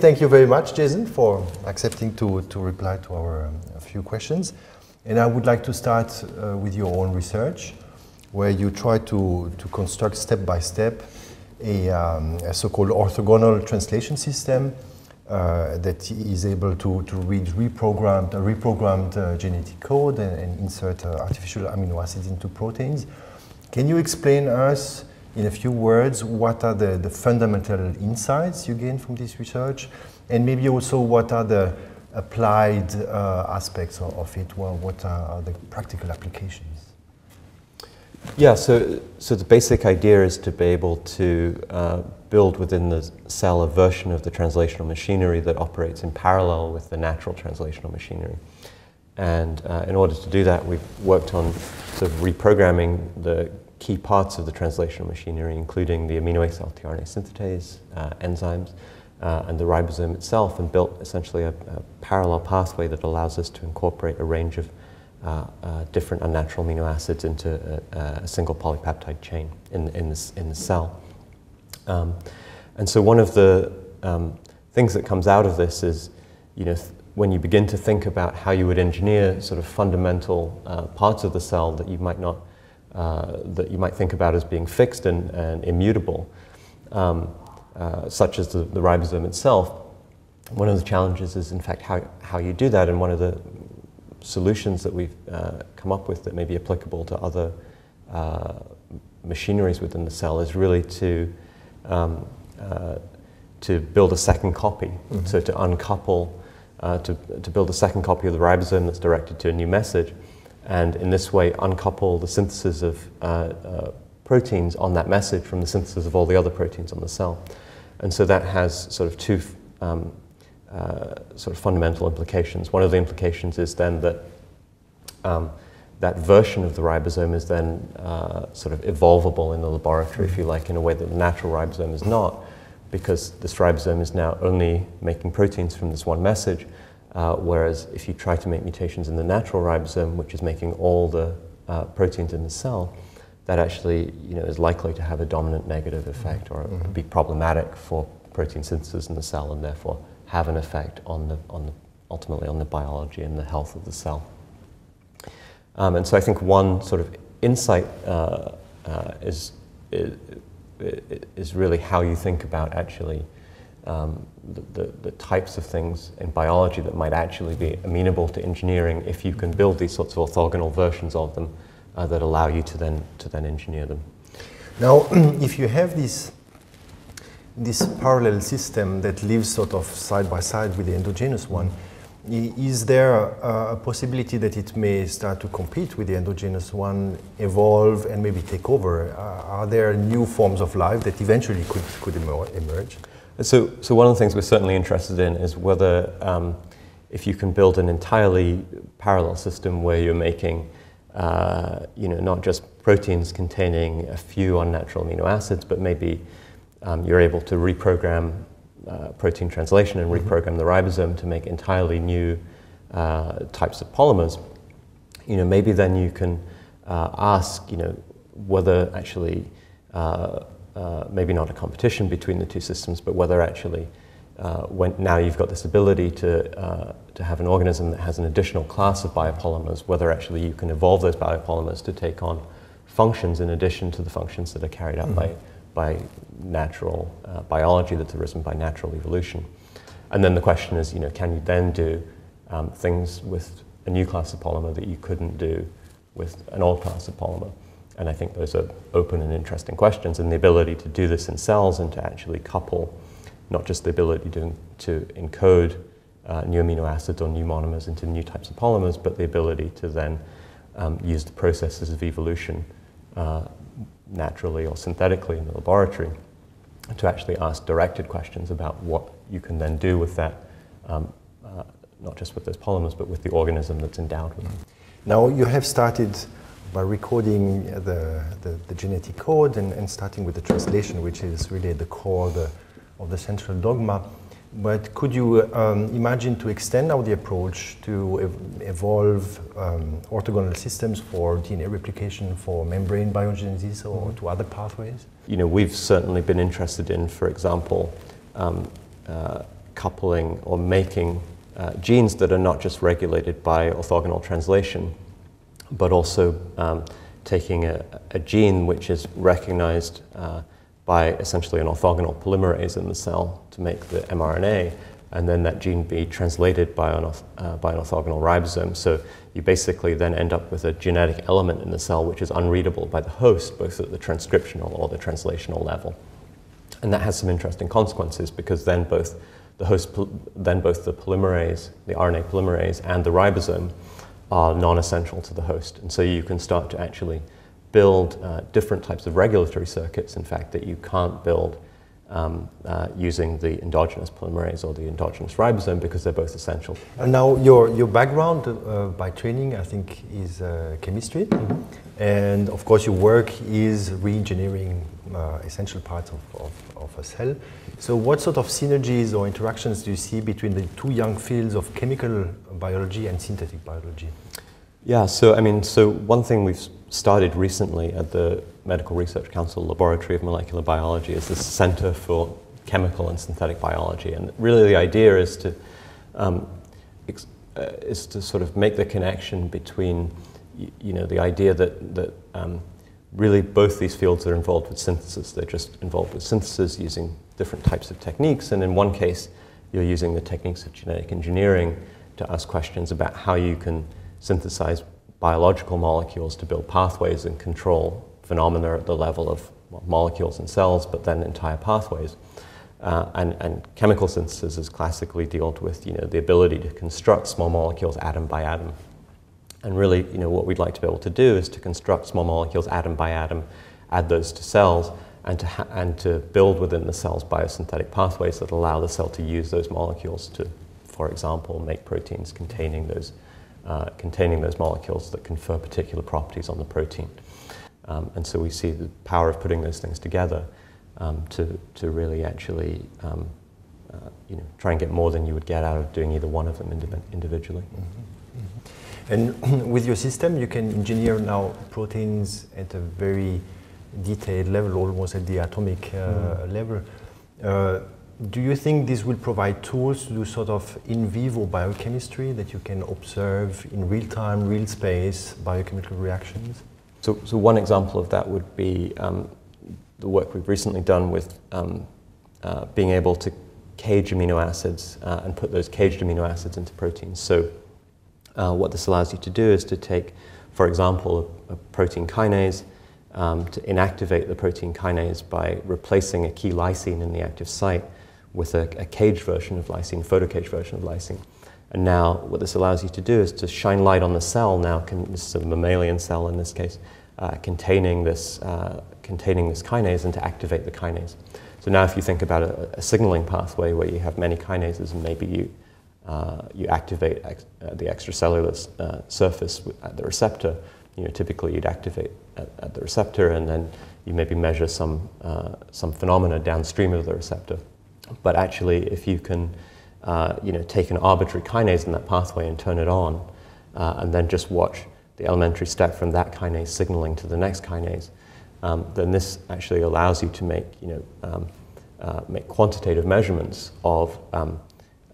Thank you very much, Jason, for accepting to, to reply to our um, few questions. And I would like to start uh, with your own research, where you try to, to construct step by step a, um, a so-called orthogonal translation system uh, that is able to, to read reprogrammed, uh, reprogrammed uh, genetic code and, and insert uh, artificial amino acids into proteins. Can you explain us in a few words, what are the, the fundamental insights you gain from this research? And maybe also what are the applied uh, aspects of, of, it? Well, what are the practical applications? Yeah, so, so the basic idea is to be able to uh, build within the cell a version of the translational machinery that operates in parallel with the natural translational machinery. And uh, in order to do that, we've worked on sort of reprogramming the key parts of the translational machinery, including the amino acid tRNA synthetase, uh, enzymes, uh, and the ribosome itself, and built essentially a, a, parallel pathway that allows us to incorporate a range of uh, uh different unnatural amino acids into a, a single polypeptide chain in, in, this, in the cell. Um, and so one of the um, things that comes out of this is, you know, when you begin to think about how you would engineer sort of fundamental uh, parts of the cell that you might not uh, that you might think about as being fixed and, and immutable, um, uh, such as the, the, ribosome itself, one of the challenges is, in fact, how, how you do that. And one of the solutions that we've uh, come up with that may be applicable to other uh, machineries within the cell is really to, um, uh, to build a second copy, mm -hmm. so to uncouple, to, to build a second copy of the ribosome that's directed to a new message and in this way uncouple the synthesis of uh, uh, proteins on that message from the synthesis of all the other proteins on the cell. And so that has sort of two um, uh, sort of fundamental implications. One of the implications is then that um, that version of the ribosome is then uh, sort of evolvable in the laboratory, if you like, in a way that the natural ribosome is not, because this ribosome is now only making proteins from this one message, uh, whereas if you try to make mutations in the natural ribosome, which is making all the uh, proteins in the cell, that actually you know, is likely to have a dominant negative effect or mm -hmm. be problematic for protein synthesis in the cell and therefore have an effect on the, on the, ultimately on the biology and the health of the cell. Um, and so I think one sort of insight uh, uh is, is, is really how you think about actually um, the, the, the, types of things in biology that might actually be amenable to engineering if you can build these sorts of orthogonal versions of them uh, that allow you to then, to then engineer them. Now, if you have this, this parallel system that lives sort of side by side with the endogenous one, is there a, a, possibility that it may start to compete with the endogenous one, evolve, and maybe take over? Uh, are there new forms of life that eventually could, could emerge? So, so one of the things we're certainly interested in is whether um, if you can build an entirely parallel system where you're making, uh, you know, not just proteins containing a few unnatural amino acids, but maybe um, you're able to reprogram uh, protein translation and mm-hmm. reprogram the ribosome to make entirely new uh, types of polymers. You know, maybe then you can uh, ask, you know, whether actually uh, maybe not a competition between the two systems, but whether actually uh, when now you've got this ability to, uh, to have an organism that has an additional class of biopolymers, whether actually you can evolve those biopolymers to take on functions in addition to the functions that are carried out mm -hmm. by, by natural uh, biology that's arisen by natural evolution. And then the question is, you know, can you then do um, things with a new class of polymer that you couldn't do with an old class of polymer? And I think those are open and interesting questions. And the ability to do this in cells and to actually couple not just the ability to, to encode uh, new amino acids or new monomers into new types of polymers, but the ability to then um, use the processes of evolution uh, naturally or synthetically in the laboratory to actually ask directed questions about what you can then do with that, um, uh, not just with those polymers, but with the organism that's endowed with them. Now you have started by recording the, the, the genetic code and, and, starting with the translation, which is really the core of the, of the central dogma. But could you um, imagine to extend now the approach to ev evolve um, orthogonal systems for DNA replication, for membrane biogenesis, or mm -hmm. to other pathways? You know, we've certainly been interested in, for example, um, uh, coupling or making uh, genes that are not just regulated by orthogonal translation, but also um, taking a, a, gene which is recognized uh, by essentially an orthogonal polymerase in the cell to make the mRNA, and then that gene be translated by an, uh, by an orthogonal ribosome. So you basically then end up with a genetic element in the cell which is unreadable by the host, both at the transcriptional or the translational level. And that has some interesting consequences because then both the host, then both the polymerase, the RNA polymerase, and the ribosome are non-essential to the host. And so you can start to actually build uh, different types of regulatory circuits, in fact, that you can't build um, uh, using the endogenous polymerase or the endogenous ribosome because they're both essential. And now, your, your background uh, by training, I think, is uh, chemistry. Mm-hmm. And of course, your work is re engineering uh, essential parts of, of, of, a cell. So, what sort of synergies or interactions do you see between the two young fields of chemical biology and synthetic biology? Yeah, so I mean, so one thing we've started recently at the Medical Research Council Laboratory of Molecular Biology is the Center for Chemical and Synthetic Biology. And really the idea is to, um, uh, is to sort of make the connection between, you know, the idea that, that um, really both these fields are involved with synthesis. They're just involved with synthesis using different types of techniques. And in one case, you're using the techniques of genetic engineering to ask questions about how you can synthesize biological molecules to build pathways and control phenomena at the level of molecules and cells, but then entire pathways. Uh, and, and, chemical synthesis is classically dealt with you know, the ability to construct small molecules atom by atom. And really, you know, what we'd like to be able to do is to construct small molecules atom by atom, add those to cells, and to, and to build within the cells biosynthetic pathways that allow the cell to use those molecules to, for example, make proteins containing those uh, containing those molecules that confer particular properties on the protein. Um, and so we see the power of putting those things together um, to, to really actually um, uh, you know, try and get more than you would get out of doing either one of them individually. Mm-hmm. Mm-hmm. And with your system, you can engineer now proteins at a very detailed level, almost at the atomic uh, mm. level. Do you think this will provide tools to do sort of in vivo biochemistry that you can observe in real time, real space biochemical reactions? So, so one example of that would be um, the work we've recently done with um, uh, being able to cage amino acids uh, and put those caged amino acids into proteins. So, uh, what this allows you to do is to take, for example, a, a protein kinase, um, to inactivate the protein kinase by replacing a key lysine in the active site with a, a caged version of lysine, photocaged version of lysine. And now what this allows you to do is to shine light on the cell now, can, this is a mammalian cell in this case, uh, containing, this, uh, containing this kinase and to activate the kinase. So now if you think about a, a signaling pathway where you have many kinases and maybe you, uh, you activate ex- uh, the extracellular uh, surface at the receptor, you know, typically you'd activate at, at, the receptor and then you maybe measure some, uh, some phenomena downstream of the receptor. But actually, if you can uh, you know, take an arbitrary kinase in that pathway and turn it on, uh, and then just watch the elementary step from that kinase signaling to the next kinase, um, then this actually allows you to make, you know, um, uh, make quantitative measurements of um,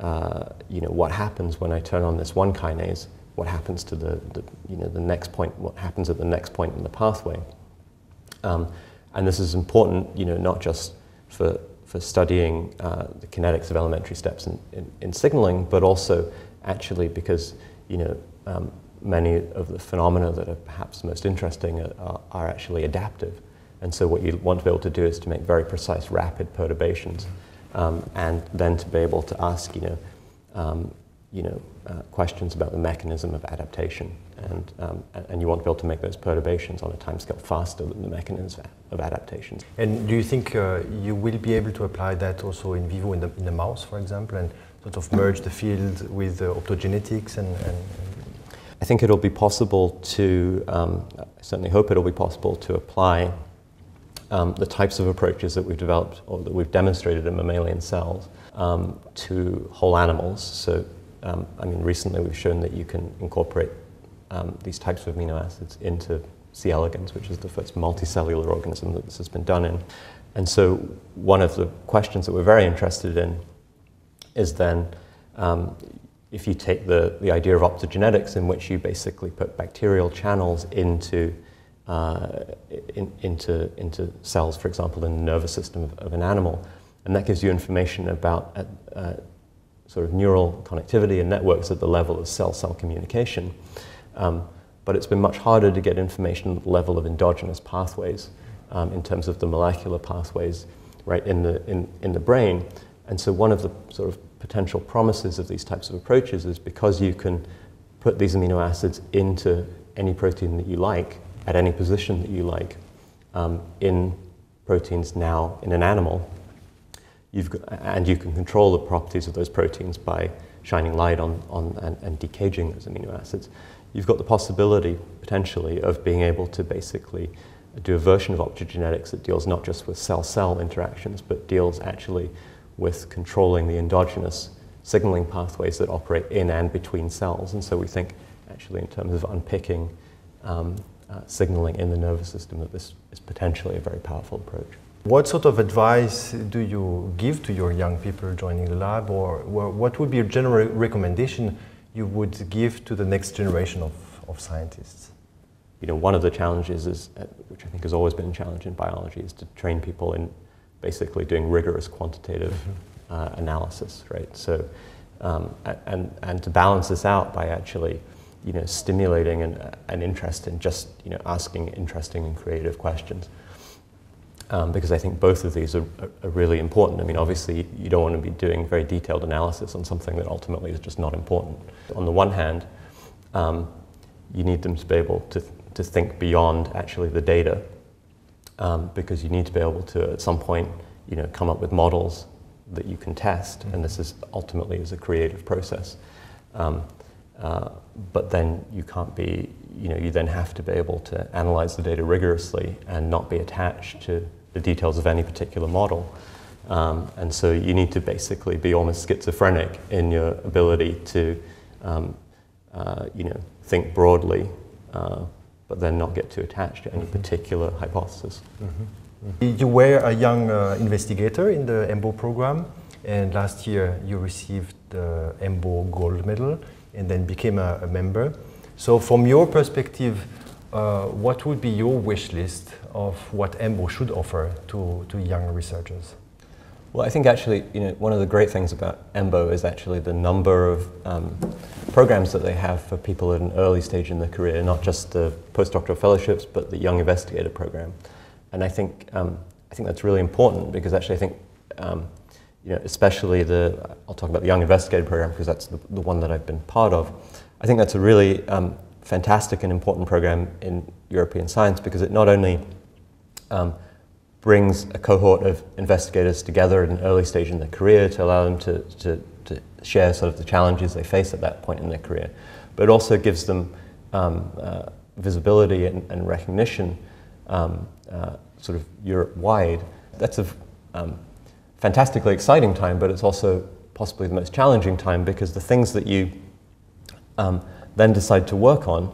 uh, you know, what happens when I turn on this one kinase, what happens to the, the, you know, the next point, what happens at the next point in the pathway. Um, and this is important, you know, not just for for studying uh, the kinetics of elementary steps in, in, in, signaling, but also actually because you know um, many of the phenomena that are perhaps most interesting are, are, actually adaptive. And so what you want to be able to do is to make very precise, rapid perturbations, um, and then to be able to ask, you know, um, you know, uh, questions about the mechanism of adaptation. And, um, and you want to be able to make those perturbations on a timescale faster than the mechanism of adaptation. And do you think uh, you will be able to apply that also in vivo in the, in the mouse, for example, and sort of merge the field with uh, optogenetics and, and, I think it'll be possible to, um, I certainly hope it'll be possible to apply um, the types of approaches that we've developed or that we've demonstrated in mammalian cells um, to whole animals. So um, I mean, recently we've shown that you can incorporate um, these types of amino acids into C. elegans, which is the first multicellular organism that this has been done in. And so, one of the questions that we're very interested in is then um, if you take the, the idea of optogenetics, in which you basically put bacterial channels into, uh, in, into, into cells, for example, in the nervous system of, of an animal, and that gives you information about uh, uh, sort of neural connectivity and networks at the level of cell-cell communication. Um, but it's been much harder to get information at the level of endogenous pathways um, in terms of the molecular pathways right in the, in, in the brain. And so one of the sort of potential promises of these types of approaches is because you can put these amino acids into any protein that you like at any position that you like um, in proteins now in an animal, got, and you can control the properties of those proteins by shining light on, on and, and decaging those amino acids, you've got the possibility potentially of being able to basically do a version of optogenetics that deals not just with cell-cell interactions, but deals actually with controlling the endogenous signaling pathways that operate in and between cells. And so we think, actually, in terms of unpicking um, uh, signaling in the nervous system, that this is potentially a very powerful approach. What sort of advice do you give to your young people joining the lab, or what would be a general recommendation you would give to the next generation of, of scientists? You know, one of the challenges is, uh, which I think has always been a challenge in biology, is to train people in basically doing rigorous quantitative mm-hmm. uh, analysis, right? So, um, and, and to balance this out by actually, you know, stimulating an, an interest in just, you know, asking interesting and creative questions. Um, because I think both of these are, are, really important. I mean, obviously, you don't want to be doing very detailed analysis on something that ultimately is just not important. On the one hand, um, you need them to be able to, to think beyond actually the data um, because you need to be able to, at some point, you know, come up with models that you can test, and this is ultimately is a creative process. Uh, but then you can't be, you know, you then have to be able to analyze the data rigorously and not be attached to the details of any particular model. Um, and so you need to basically be almost schizophrenic in your ability to, um, uh, you know, think broadly uh, but then not get too attached to any mm-hmm. particular hypothesis. Mm-hmm. You were a young uh, investigator in the EMBO program, and last year you received the EMBO gold medal and then became a, a member. So, from your perspective, uh, what would be your wish list of what EMBO should offer to, to young researchers? Well, I think actually, you know, one of the great things about EMBO is actually the number of um, programs that they have for people at an early stage in their career, not just the postdoctoral fellowships, but the young investigator program. And I think, um, I think that's really important because actually I think, um, you know, especially the, I'll talk about the young investigator program because that's the, the one that I've been part of. I think that's a really um, fantastic and important program in European science because it not only um, brings a cohort of investigators together at an early stage in their career to allow them to, to, to share sort of the challenges they face at that point in their career. But it also gives them um, uh, visibility and, and recognition um, uh, sort of Europe-wide. That's a um, fantastically exciting time, but it's also possibly the most challenging time because the things that you um, then decide to work on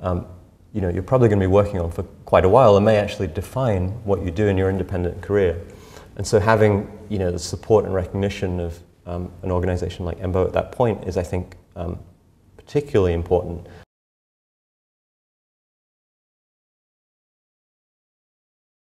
um, you know, you're probably going to be working on for quite a while and may actually define what you do in your independent career. And so having, you know, the support and recognition of um, an organization like EMBO at that point is, I think, um, particularly important.